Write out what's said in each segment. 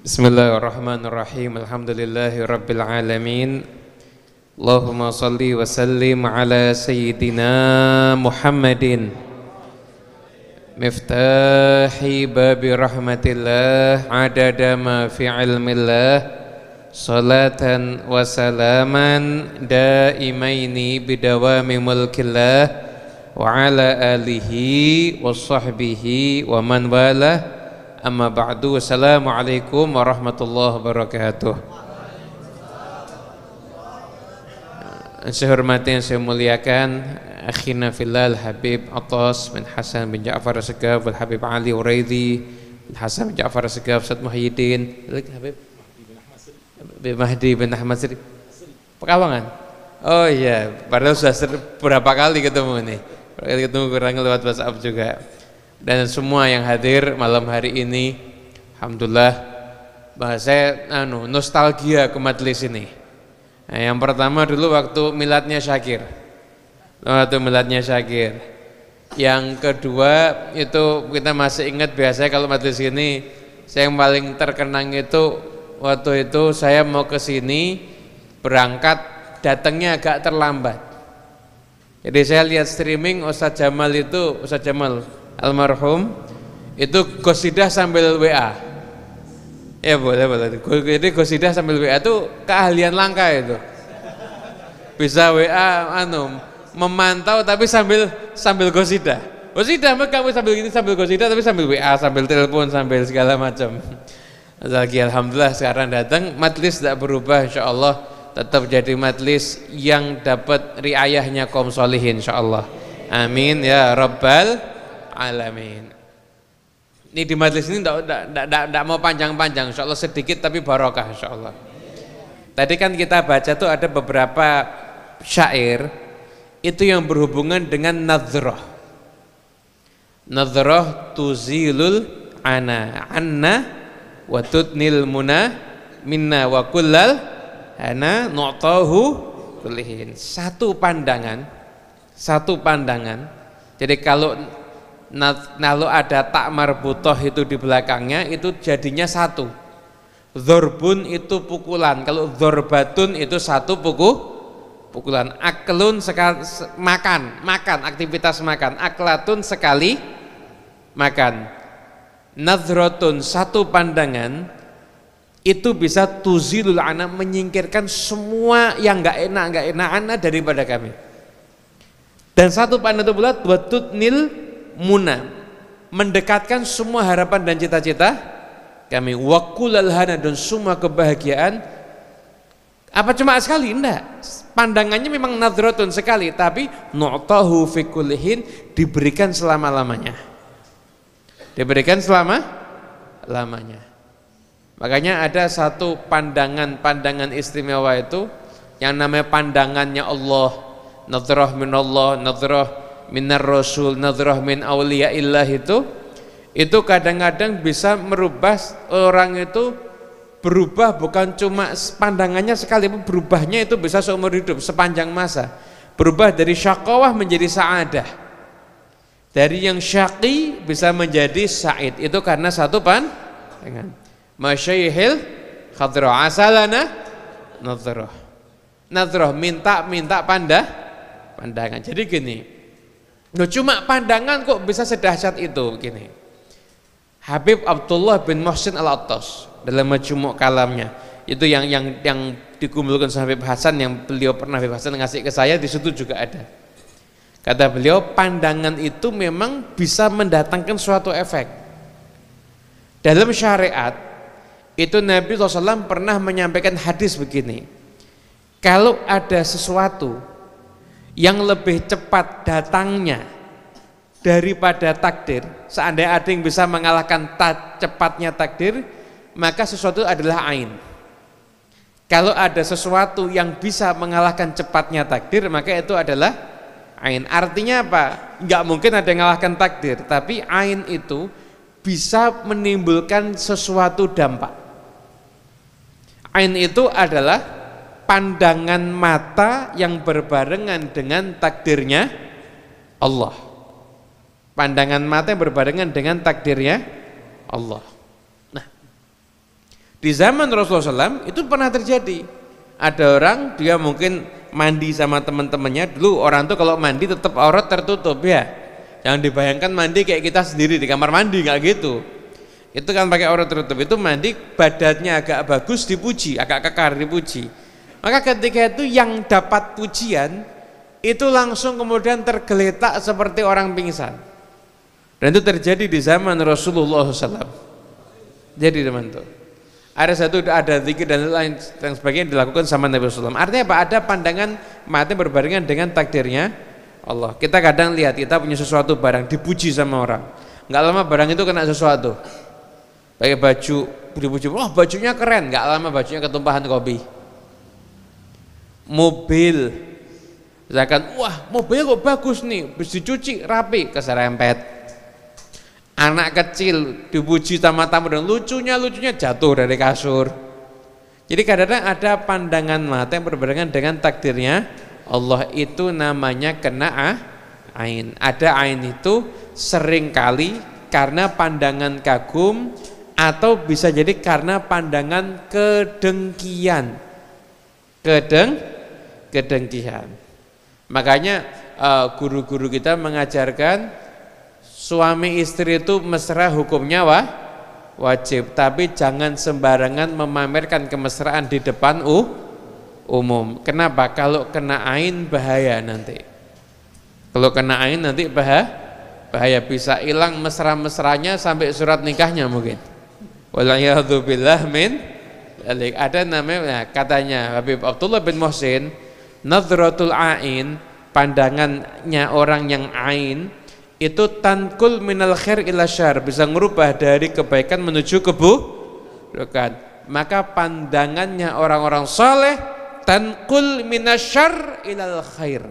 بسم الله الرحمن الرحيم الحمد لله رب العالمين اللهم صل وسلم على سيدنا محمد مفتاح باب رحمة الله عدد ما في علم الله صلاة وسلاما دائمين بدوام ملك الله وعلى آله وصحبه ومن والاه Amma ba'du Assalamualaikum warahmatullahi wabarakatuh. Saya hormati yang saya muliakan Akhina Filal Habib Atas bin Hasan bin Ja'far Segaf Wal Habib Ali Uraidi Hasan bin Ja'far Segaf Ustaz Muhyiddin. Habib. Habib Mahdi bin Ahmad Sri Pekawangan Oh iya Padahal sudah berapa kali ketemu nih Ketemu kurang lewat WhatsApp juga dan semua yang hadir malam hari ini alhamdulillah bahasa anu nostalgia ke majelis ini. Nah, yang pertama dulu waktu miladnya Syakir. Waktu miladnya Syakir. Yang kedua itu kita masih ingat biasanya kalau majelis ini saya yang paling terkenang itu waktu itu saya mau ke sini berangkat datangnya agak terlambat. Jadi saya lihat streaming Ustadz Jamal itu Ustadz Jamal almarhum itu gosidah sambil WA ya boleh boleh. Jadi gosidah sambil WA itu keahlian langka itu. Bisa WA anu memantau tapi sambil sambil gosidah gosidah kamu sambil gini sambil gosidah tapi sambil WA sambil telepon sambil segala macam. Lagi alhamdulillah sekarang datang. Matlis tidak berubah insyaallah. Tetap jadi matlis yang dapat riayahnya kaum solihin insyaallah. Amin ya rabbal alamin. Ini di majelis ini tidak mau panjang-panjang, insya Allah sedikit tapi barokah insya Allah. Tadi kan kita baca tuh ada beberapa syair itu yang berhubungan dengan nadhrah. Nadhrah tuzilul ana anna wa tutnil muna minna wa kullal ana nu'tahu kulihin. Satu pandangan, satu pandangan. Jadi kalau Lalu ada tak marbutoh itu di belakangnya itu jadinya satu. Zorbun itu pukulan. Kalau zorbatun itu satu puku pukulan. Aklun sekali makan, makan aktivitas makan. Aklatun sekali makan. Nadrotun satu pandangan itu bisa tuzilul anak menyingkirkan semua yang enggak enak enggak enak anak daripada kami. Dan satu pandangan itu bulat buat nil muna mendekatkan semua harapan dan cita-cita kami. Wakul alhana dan semua kebahagiaan. Apa cuma sekali? Enggak pandangannya memang nadratun sekali tapi nu'tahu fi kullihin diberikan selama-lamanya. Diberikan selama lamanya makanya ada satu pandangan-pandangan istimewa itu yang namanya pandangannya Allah nadrah minallah nadrah minar rasul nadrah min illah itu itu kadang-kadang bisa merubah orang itu berubah bukan cuma pandangannya sekali berubahnya itu bisa seumur hidup sepanjang masa. Berubah dari syakawah menjadi sa'adah. Dari yang syaqi bisa menjadi sa'id. Itu karena satu pan dengan masyayihil khadra asalana nadrah nadrah minta minta panda pandangan. Jadi gini Loh, cuma pandangan kok bisa sedahsyat itu gini. Habib Abdullah bin Muhsin Al-Attas dalam majmuk kalamnya itu yang yang yang dikumpulkan sama Habib Hasan yang beliau pernah Habib ngasih ke saya di situ juga ada. Kata beliau pandangan itu memang bisa mendatangkan suatu efek. Dalam syariat itu Nabi SAW pernah menyampaikan hadis begini. Kalau ada sesuatu yang lebih cepat datangnya daripada takdir seandainya ada yang bisa mengalahkan ta cepatnya takdir maka sesuatu adalah ain. Kalau ada sesuatu yang bisa mengalahkan cepatnya takdir maka itu adalah ain. Artinya apa? nggak mungkin ada yang mengalahkan takdir tapi ain itu bisa menimbulkan sesuatu dampak. Ain itu adalah pandangan mata yang berbarengan dengan takdirnya Allah. Pandangan mata yang berbarengan dengan takdirnya Allah. Nah, Di zaman Rasulullah SAW itu pernah terjadi. Ada orang dia mungkin mandi sama teman-temannya dulu orang tuh kalau mandi tetap aurat tertutup ya. Jangan dibayangkan mandi kayak kita sendiri di kamar mandi nggak gitu. Itu kan pakai aurat tertutup itu mandi badannya agak bagus dipuji, agak kekar dipuji. Maka ketika itu yang dapat pujian itu langsung kemudian tergeletak seperti orang pingsan. Dan itu terjadi di zaman Rasulullah SAW. Jadi teman-teman ada satu ada zikir dan lain yang sebagainya dilakukan sama Nabi SAW artinya apa? ada pandangan mati berbarengan dengan takdirnya Allah. Kita kadang lihat kita punya sesuatu barang dipuji sama orang. Nggak lama barang itu kena sesuatu. Pakai baju dipuji. Wah bajunya keren. Nggak lama bajunya ketumpahan kopi mobil. Misalkan wah mobilnya kok bagus nih bisa dicuci rapi keserempet. Anak kecil dipuji sama tamu dan lucunya lucunya jatuh dari kasur. Jadi kadang-kadang ada pandangan mata yang berbarengan dengan takdirnya Allah. Itu namanya kena ain. Ada ain itu sering kali karena pandangan kagum atau bisa jadi karena pandangan kedengkian. Kedeng kedengkian makanya eh, guru-guru uh, kita mengajarkan suami istri itu mesra hukumnya wah, wajib. Tapi jangan sembarangan memamerkan kemesraan di depan uh, umum. Kenapa? Kalau kena ain bahaya nanti. Kalau kena ain nanti bahaya bahaya. Bisa hilang mesra-mesranya sampai surat nikahnya mungkin. Walayadzubillah min ada namanya katanya Habib Abdullah bin Muhsin nadratul ain pandangannya orang yang ain itu tankul minal khair ila syar bisa merubah dari kebaikan menuju keburukan. Maka pandangannya orang-orang soleh tankul minasyar ilal khair.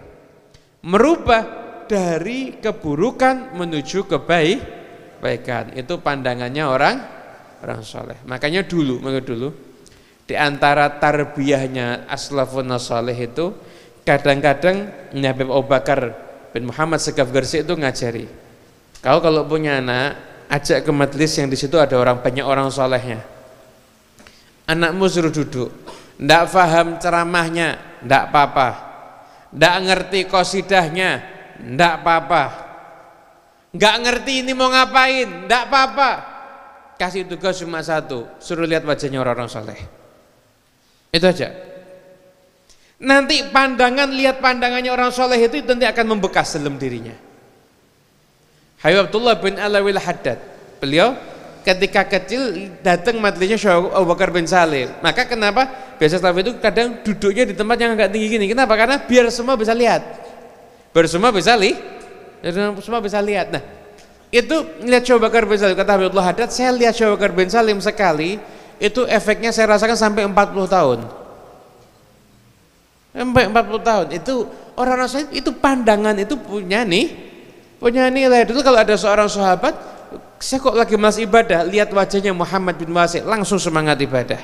Merubah dari keburukan menuju kebaikan itu pandangannya orang orang soleh makanya dulu makanya dulu di antara tarbiyahnya aslafun soleh itu kadang-kadang Nabi Abu Bakar bin Muhammad Segaf Gersi itu ngajari kau kalau punya anak ajak ke majelis yang di situ ada orang banyak orang solehnya anakmu suruh duduk. Ndak faham ceramahnya ndak apa-apa. Ndak ngerti kosidahnya ndak apa-apa. Nggak ngerti ini mau ngapain ndak apa-apa. Kasih tugas cuma satu suruh lihat wajahnya orang-orang soleh itu aja Nanti pandangan lihat pandangannya orang soleh itu nanti akan membekas dalam dirinya. Habib Abdullah bin Alawil Haddad, beliau ketika kecil datang majelisnya Syekh Abu Bakar bin Salim. Maka kenapa biasa staff itu kadang duduknya di tempat yang agak tinggi gini? Kenapa? Karena biar semua bisa lihat. Biar semua bisa lihat. Semua bisa lihat. Nah, itu lihat Syekh Bakar bin Salim kata Abdullah Haddad, saya lihat Syekh Bakar bin Salim sekali itu efeknya saya rasakan sampai 40 tahun. Sampai 40 tahun. Itu orang-orang soleh itu pandangan itu punya nih punya nilai. Dulu kalau ada seorang sahabat saya kok lagi mas ibadah? Lihat wajahnya Muhammad bin Wasi langsung semangat ibadah.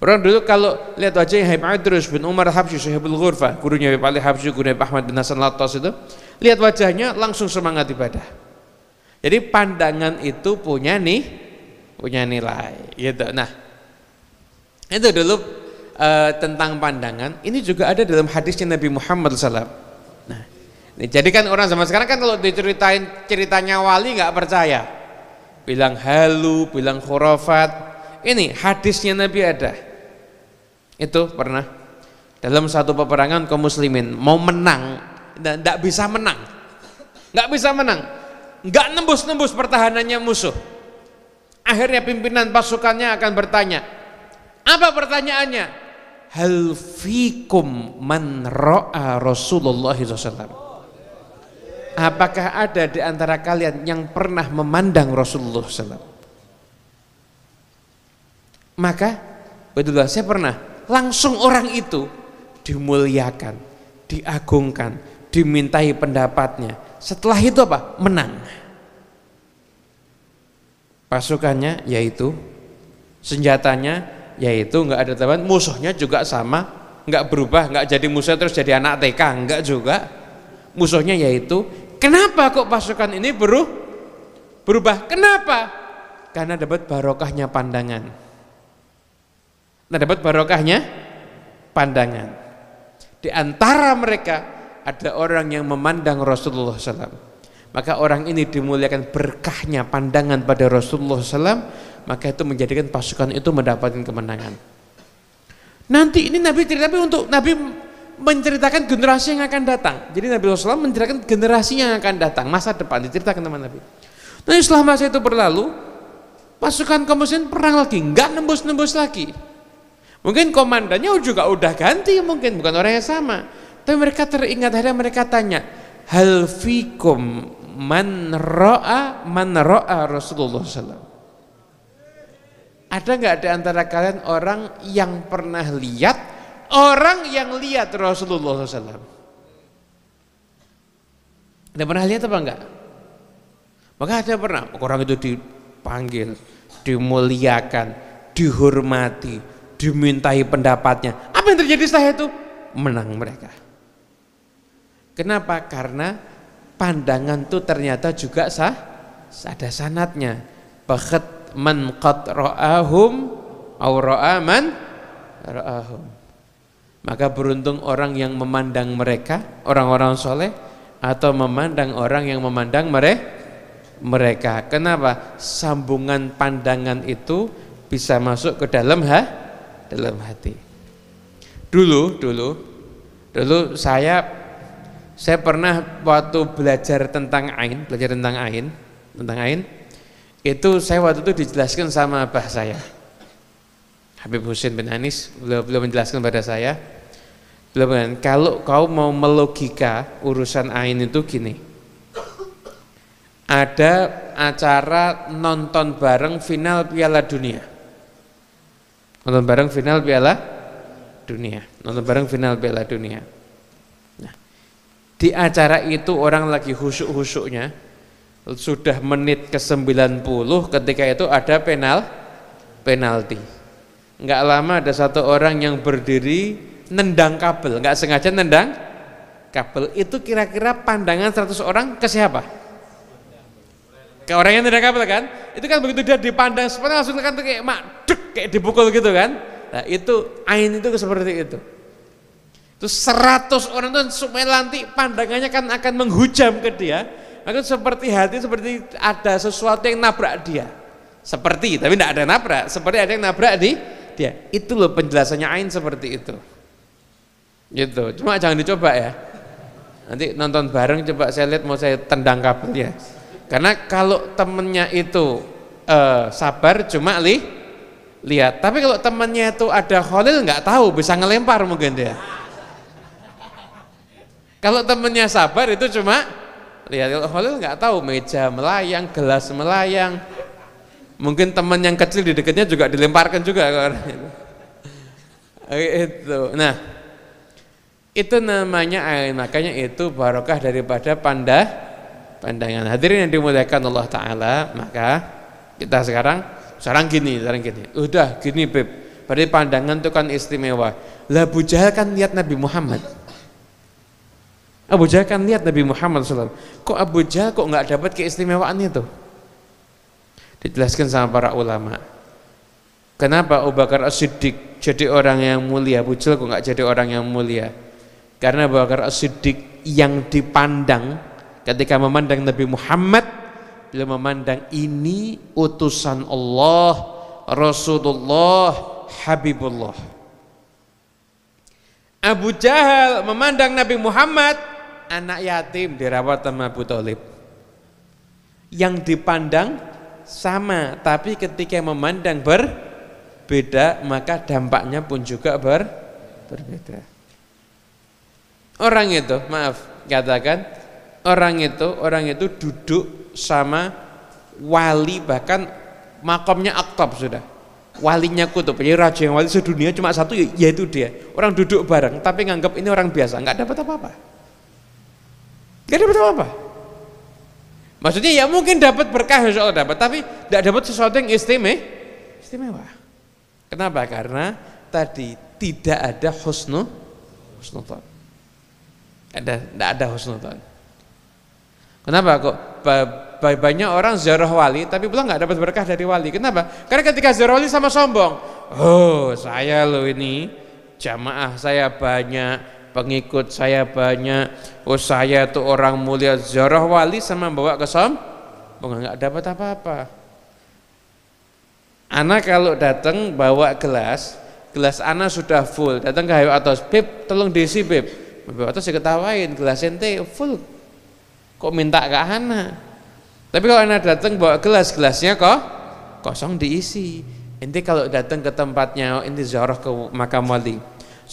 Orang dulu kalau lihat wajahnya Habib Adrus bin Umar Habsyi Syahibul Ghurfah gurunya Habib Ali Habsyi gurunya Ahmad bin Hasan Latos itu lihat wajahnya langsung semangat ibadah. Jadi pandangan itu punya nih punya nilai gitu nah itu dulu uh, tentang pandangan ini juga ada dalam hadisnya Nabi Muhammad SAW. Nah, ini jadi kan orang zaman sekarang kan kalau diceritain ceritanya wali nggak percaya, bilang halu, bilang khurafat. Ini hadisnya Nabi ada. Itu pernah dalam satu peperangan kaum muslimin mau menang tidak bisa menang, nggak bisa menang, nggak nembus-nembus pertahanannya musuh. Akhirnya pimpinan pasukannya akan bertanya, apa pertanyaannya? hal fikum man ra'a Rasulullah SAW Apakah ada di antara kalian yang pernah memandang Rasulullah SAW? Maka betul saya pernah. Langsung orang itu dimuliakan, diagungkan, dimintai pendapatnya. Setelah itu apa? Menang. Pasukannya yaitu senjatanya yaitu nggak ada teman musuhnya juga sama nggak berubah nggak jadi musuh terus jadi anak TK nggak juga musuhnya yaitu kenapa kok pasukan ini berubah berubah kenapa karena dapat barokahnya pandangan Nah, dapat barokahnya pandangan. Di antara mereka ada orang yang memandang Rasulullah SAW. Maka orang ini dimuliakan berkahnya pandangan pada Rasulullah SAW, maka itu menjadikan pasukan itu mendapatkan kemenangan. Nanti ini Nabi cerita tapi untuk Nabi menceritakan generasi yang akan datang. Jadi Nabi SAW menceritakan generasi yang akan datang, masa depan diceritakan teman Nabi. Nanti setelah masa itu berlalu, pasukan kaum perang lagi, nggak nembus-nembus lagi. Mungkin komandannya juga udah ganti mungkin bukan orang yang sama. Tapi mereka teringat hari mereka tanya, hal fikum man ro'a man ro'a Rasulullah SAW. Ada nggak di antara kalian orang yang pernah lihat orang yang lihat Rasulullah SAW? Ada pernah lihat apa enggak? Maka ada pernah orang itu dipanggil, dimuliakan, dihormati, dimintai pendapatnya. Apa yang terjadi setelah itu? Menang mereka. Kenapa? Karena pandangan itu ternyata juga sah, ada sanatnya. Bakat man qad ra'ahum au ra'a man ra'ahum. Maka beruntung orang yang memandang mereka orang-orang soleh atau memandang orang yang memandang mereka mereka. Kenapa? Sambungan pandangan itu bisa masuk ke dalam ha dalam hati. Dulu dulu dulu saya saya pernah waktu belajar tentang ain belajar tentang ain tentang ain itu saya waktu itu dijelaskan sama abah saya. Habib Husin bin Anis beliau, beliau menjelaskan pada saya. Beliau bilang kalau kau mau melogika urusan ain itu gini ada acara nonton bareng final Piala Dunia. Nonton bareng final Piala Dunia. Nonton bareng final Piala Dunia di acara itu orang lagi husuk-husuknya sudah menit ke 90 ketika itu ada penal penalti. Nggak lama ada satu orang yang berdiri nendang kabel nggak sengaja nendang kabel. Itu kira-kira pandangan 100 orang ke siapa? Ke orang yang nendang kabel kan? Itu kan begitu dia dipandang seperti langsung kan kayak duk kayak dipukul gitu kan? Nah itu ain itu seperti itu itu 100 orang itu supaya nanti pandangannya kan akan menghujam ke dia maka seperti hati seperti ada sesuatu yang nabrak dia. Seperti, tapi tidak ada nabrak. Seperti ada yang nabrak di dia. Itu loh penjelasannya Ain seperti itu. Gitu. Cuma jangan dicoba ya. Nanti nonton bareng coba saya lihat mau saya tendang kabelnya. Karena kalau temennya itu uh, sabar cuma li lihat. Tapi kalau temennya itu ada Khalil nggak tahu bisa ngelempar mungkin dia. Kalau temennya sabar itu cuma lihat Khalil nggak tahu meja melayang, gelas melayang. Mungkin teman yang kecil di dekatnya juga dilemparkan juga itu. Nah, itu namanya makanya itu barokah daripada panda pandangan. Hadirin yang dimuliakan Allah taala, maka kita sekarang sekarang gini, sekarang gini. Udah gini, Beb. Berarti pandangan itu kan istimewa. Lah Abu Jahal kan lihat Nabi Muhammad. Abu Jahal kan lihat Nabi Muhammad SAW. Kok Abu Jahal kok nggak dapat keistimewaan itu? Dijelaskan sama para ulama. Kenapa Abu Bakar As-Siddiq jadi orang yang mulia? Abu Jahal kok nggak jadi orang yang mulia? Karena Abu Bakar As-Siddiq yang dipandang ketika memandang Nabi Muhammad, beliau memandang ini utusan Allah, Rasulullah, Habibullah. Abu Jahal memandang Nabi Muhammad anak yatim dirawat sama Abu Talib. Yang dipandang sama tapi ketika memandang berbeda maka dampaknya pun juga ber, berbeda. Orang itu maaf katakan orang itu orang itu duduk sama wali bahkan makomnya aktab sudah. Walinya kutub jadi raja yang wali sedunia cuma satu yaitu dia. Orang duduk bareng tapi nganggap ini orang biasa nggak dapat apa-apa Gak dapat apa-apa. Maksudnya ya mungkin dapat berkah insya Allah dapat, tapi tidak dapat sesuatu yang istimewa. Istimewa. Kenapa? Karena tadi tidak ada husnu husnudzon. Ada tidak ada husnudzon. Kenapa kok banyak orang ziarah wali tapi pulang nggak dapat berkah dari wali. Kenapa? Karena ketika ziarah wali sama sombong. Oh, saya loh ini jamaah saya banyak, pengikut saya banyak. Oh, saya tuh orang mulia ziarah wali sama bawa ke sombong nggak dapat apa-apa. Anak kalau datang bawa gelas, gelas anak sudah full, datang ke hayu beb, tolong diisi beb. Beb atas ketawain, gelas ente full, kok minta ke anak tapi kalau anak datang bawa gelas gelasnya kok kosong diisi ente kalau datang ke tempatnya ente ziarah ke makam wali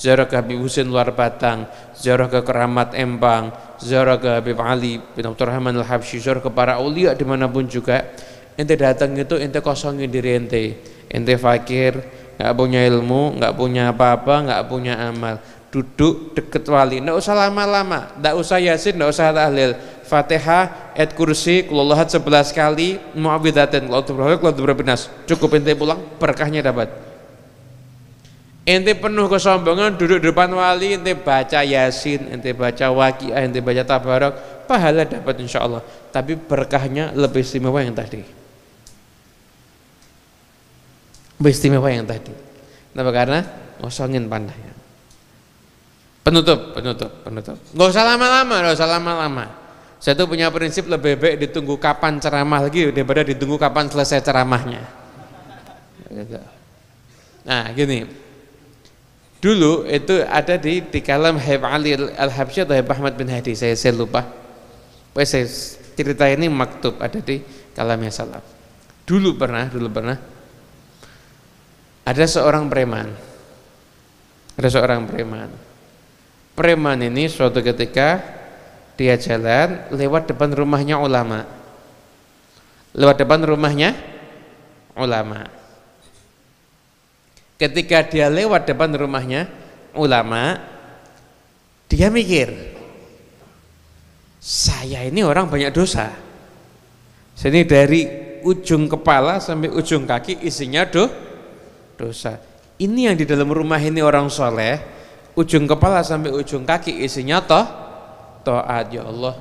ziarah ke Habib Husin luar Batang ziarah ke Keramat Empang ziarah ke Habib Ali bin Abdul Rahman Al-Habsyi ziarah ke para ulia di mana pun juga. Ente datang itu ente kosongin diri ente. Ente fakir nggak punya ilmu nggak punya apa-apa nggak punya amal. Duduk deket wali nggak usah lama-lama. Nggak usah yasin nggak usah tahlil. Fatihah ayat kursi kululahat sebelas kali mu'awidatin kalau berbinas cukup ente pulang berkahnya dapat ente penuh kesombongan duduk depan wali ente baca yasin ente baca waqiah ente baca tabarak pahala dapat insya Allah tapi berkahnya lebih istimewa yang tadi lebih istimewa yang tadi kenapa karena ngosongin pandanya Penutup, penutup, penutup. Gak usah lama-lama, gak usah lama-lama. Saya tuh punya prinsip lebih baik ditunggu kapan ceramah lagi daripada ditunggu kapan selesai ceramahnya. Nah, gini. Dulu itu ada di di kalam Habib Ali Al-Habsyi atau Habib Ahmad bin Hadi, saya saya lupa. Pokoknya saya cerita ini maktub ada di kalamnya salaf. Dulu pernah, dulu pernah ada seorang preman. Ada seorang preman preman ini suatu ketika dia jalan lewat depan rumahnya ulama lewat depan rumahnya ulama ketika dia lewat depan rumahnya ulama dia mikir saya ini orang banyak dosa. Sini dari ujung kepala sampai ujung kaki isinya do, dosa. Ini yang di dalam rumah ini orang soleh ujung kepala sampai ujung kaki isinya toh toat. Ya Allah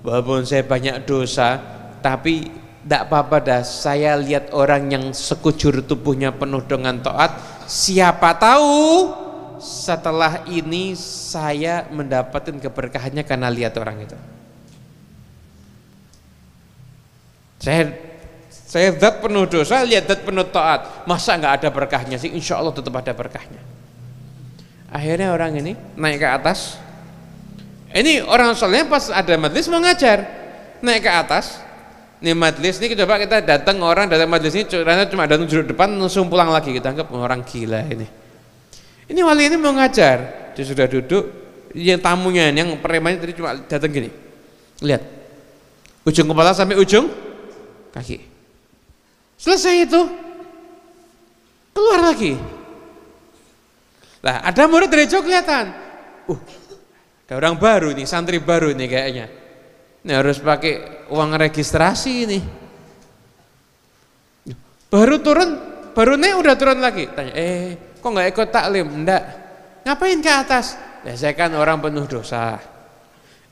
walaupun saya banyak dosa tapi tidak apa-apa dah. Saya lihat orang yang sekujur tubuhnya penuh dengan toat siapa tahu setelah ini saya mendapatkan keberkahannya karena lihat orang itu. Saya saya zat penuh dosa lihat zat penuh taat. Masa nggak ada berkahnya sih? Insya Allah tetap ada berkahnya. Akhirnya orang ini naik ke atas. Ini orang soleh pas ada majlis mau ngajar, naik ke atas. Ini majlis ini coba kita datang orang datang majlis ini karena cuma datang duduk depan langsung pulang lagi kita anggap orang gila ini. Ini wali ini mau ngajar, dia sudah duduk, yang tamunya yang preman tadi cuma datang gini. Lihat. Ujung kepala sampai ujung kaki. Selesai itu. Keluar lagi. Lah ada murid dari jauh kelihatan. Uh, ada orang baru nih, santri baru nih kayaknya. Ini harus pakai uang registrasi ini. Baru turun, baru nih udah turun lagi. Tanya, eh kok nggak ikut taklim? Enggak. Ngapain ke atas? Ya saya kan orang penuh dosa.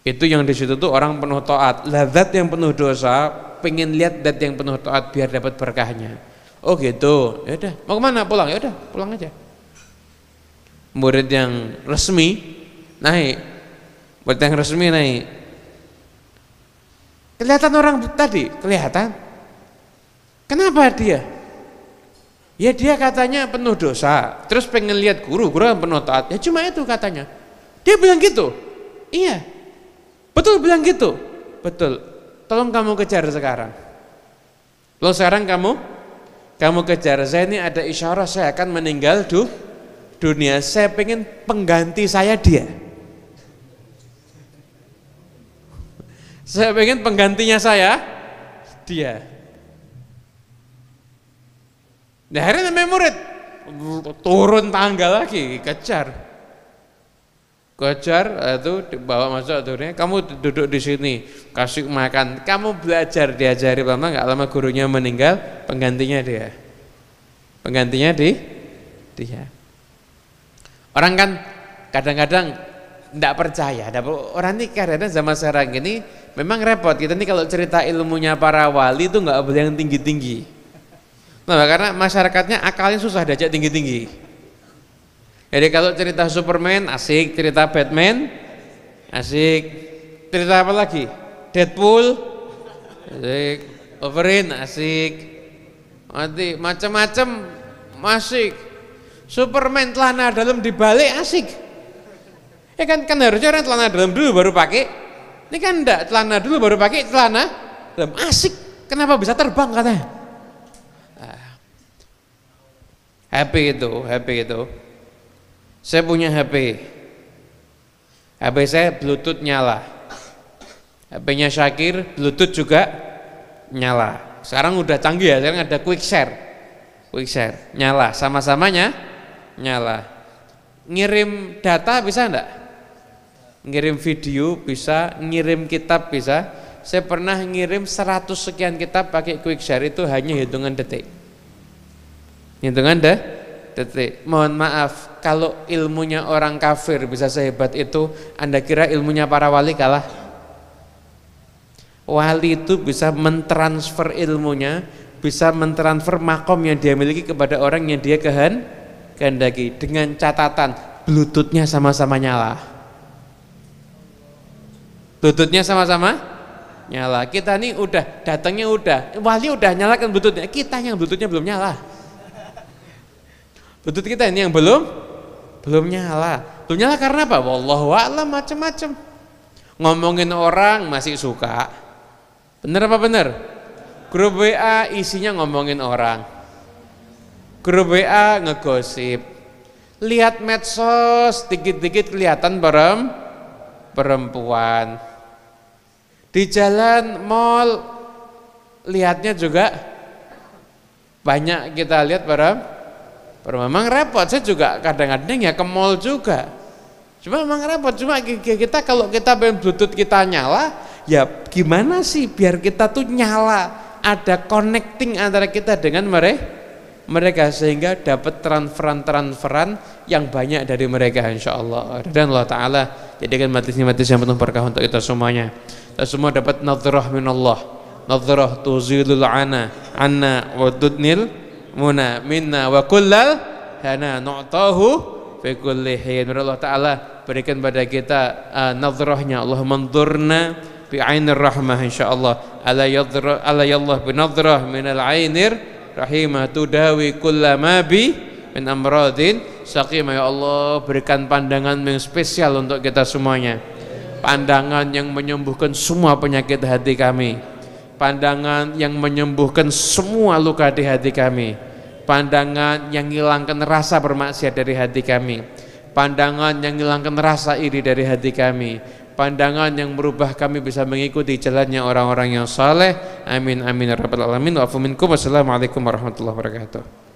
Itu yang di situ tuh orang penuh taat. Lazat yang penuh dosa, pengen lihat dat yang penuh taat biar dapat berkahnya. Oh gitu. Ya udah, mau ke mana? Pulang. Ya udah, pulang aja murid yang resmi naik murid yang resmi naik kelihatan orang tadi kelihatan? Kenapa dia? Ya dia katanya penuh dosa. Terus pengen lihat guru guru yang penuh taat. Ya cuma itu katanya. Dia bilang gitu. Iya. Betul bilang gitu. Betul. Tolong kamu kejar sekarang. Lo sekarang kamu? Kamu kejar. Saya ini ada isyarat saya akan meninggal duh dunia, saya pengen pengganti saya dia. Saya pengen penggantinya saya dia. Nah, akhirnya namanya murid. Turun tangga lagi kejar. Kejar itu bawa masuk turunnya. Kamu duduk di sini kasih makan. Kamu belajar diajari lama nggak lama gurunya meninggal penggantinya dia. Penggantinya di dia. Orang kan kadang-kadang tidak percaya. Orang ini kadang-kadang zaman sekarang ini Memang repot kita nih kalau cerita ilmunya para wali itu nggak boleh yang tinggi-tinggi. Nah, karena masyarakatnya akalnya susah diajak tinggi-tinggi. Jadi kalau cerita Superman asik, cerita Batman asik, cerita apa lagi? Deadpool asik, Wolverine asik, mati macam-macam asik. Superman celana dalam dibalik asik. Ya kan kan harusnya orang celana dalam dulu baru pakai ini kan enggak celana dulu baru pakai celana dalam asik. Kenapa bisa terbang katanya? Ah. HP itu, HP itu. Saya punya HP. HP saya Bluetooth nyala. HP-nya Syakir Bluetooth juga nyala. Sekarang udah canggih ya, sekarang ada quick share. Quick share, nyala, sama-samanya nyala. Ngirim data bisa enggak? Ngirim video bisa, ngirim kitab bisa. Saya pernah ngirim 100 sekian kitab pakai quick share itu hanya hitungan detik. Hitungan deh detik. Mohon maaf, kalau ilmunya orang kafir bisa sehebat itu, Anda kira ilmunya para wali kalah? Wali itu bisa mentransfer ilmunya, bisa mentransfer makom yang dia miliki kepada orang yang dia kehendaki dengan catatan bluetoothnya sama-sama nyala. Bututnya sama-sama nyala. Kita nih udah datangnya udah, wali udah nyalakan bututnya. Kita yang bututnya belum nyala. Butut kita ini yang belum belum nyala. Belum nyala karena apa? Wallahu a'lam macam-macam. Ngomongin orang masih suka. Bener apa bener? Grup WA isinya ngomongin orang. Grup WA ngegosip. Lihat medsos dikit-dikit kelihatan bareng perempuan di jalan mall. Lihatnya juga banyak kita lihat para memang repot. Saya juga kadang-kadang ya ke mall juga. Cuma memang repot. Cuma kita kalau kita pengen bluetooth kita nyala ya gimana sih biar kita tuh nyala? Ada connecting antara kita dengan mereka mereka sehingga dapat transferan-transferan yang banyak dari mereka insya Allah. Dan Allah Ta'ala jadikan matis-matis yang penuh berkah untuk kita semuanya kita semua dapat nadrah minallah. Nadrah tuzilul ana anna wa tudnil muna minna wa kullal hana. Nu'tahu fi kulli hin. Allah Ta'ala berikan pada kita uh, nadrahnya Allah mandurna bi ainir rahmah insyaallah. Ala yadra ala yallah bi nadrah minal ainir rahimah. Tudawi kullama bi min amradin saqimah. Ya Allah berikan pandangan yang spesial untuk kita semuanya pandangan yang menyembuhkan semua penyakit hati kami pandangan yang menyembuhkan semua luka di hati kami pandangan yang hilangkan rasa bermaksiat dari hati kami pandangan yang hilangkan rasa iri dari hati kami pandangan yang merubah kami bisa mengikuti jalannya orang-orang yang saleh. Amin amin ya rabbal alamin. Wa minkum. Wassalamualaikum warahmatullahi wabarakatuh.